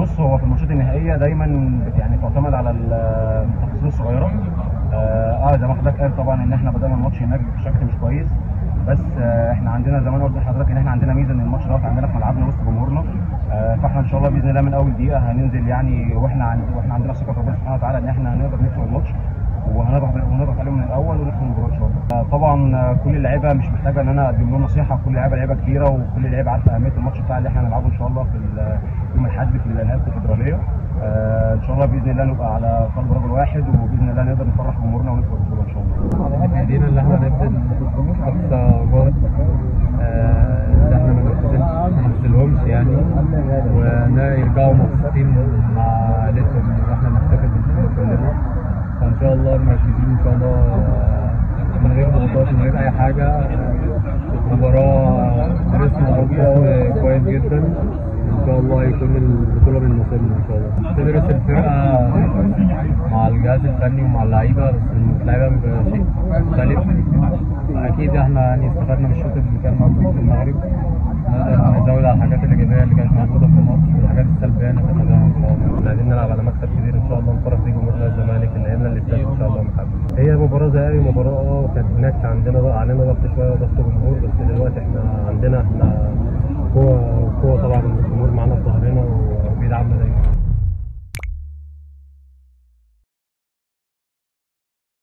بص هو في الماتشات النهائية دايما يعني تعتمد على ال- التفاصيل الصغيرة. آه آه، زي ما حضرتك قال طبعا إن إحنا بدأنا الماتش هناك بشكل مش كويس. بس آه إحنا عندنا زي ما أنا قلت لحضرتك إن إحنا عندنا ميزة إن الماتش دوت عندنا في ملعبنا وسط جمهورنا. آه فإحنا إن شاء الله بإذن الله من أول دقيقة هننزل يعني وإحنا عند وإحنا عندنا ثقة في ربنا سبحانه وتعالى إن إحنا هنقدر نكسب الماتش. وهنضغط عليهم من الأول وندخل المباراه ان شاء الله. آه، طبعا آه، كل اللعيبة مش محتاجة إن أنا أقدم لهم نصيحة كل اللعيبة لعيبة كبيرة وكل اللعيبة عارفة أهمية الماتش بتاع اللي إحنا هنلعبه إن شاء الله في ال- يوم الأحد في النهائي الكونفدراليه. آه، إن شاء الله بإذن الله نبقى على قلب رجل واحد وبإذن الله نقدر نفرح جمهورنا ونكسب البطولة إن شاء الله. في إيدينا اللي إحنا نبذل أقصى جهد آه، اللي إحنا ما نبذلهمش يعني ويرجعوا مبسوطين مع عائلتهم وإحنا نحتفل بالبطولة كلنا فإن شاء الله مركزين إن شاء الله آه، ضغوطات من غير أي حاجة مباراة درسنا بشكل كويس جدا إن شاء الله يكون البطوله من نصيبنا إن شاء الله. تدرس الفرقة مع الجهاز الفني ومع اللعيبة بس اللعيبة بيبقى شيء مختلف. أكيد إحنا يعني استفدنا من الشوط اللي كان موجود في المغرب. نزود على الحاجات الايجابيه اللي كانت موجودة في الماتش والحاجات السلبية نتفاداها ان شاء الله عايزين نلعب على مكسب كبير إن شاء الله نفرح بيه جمهورنا الزمالك الأيام اللي فاتت ان شاء الله محمد هي مباراة زي أي مباراة آه كانت هناك عندنا ضغط علينا ضغط شوية وضغط جمهور بس دلوقتي إحنا عندنا إحنا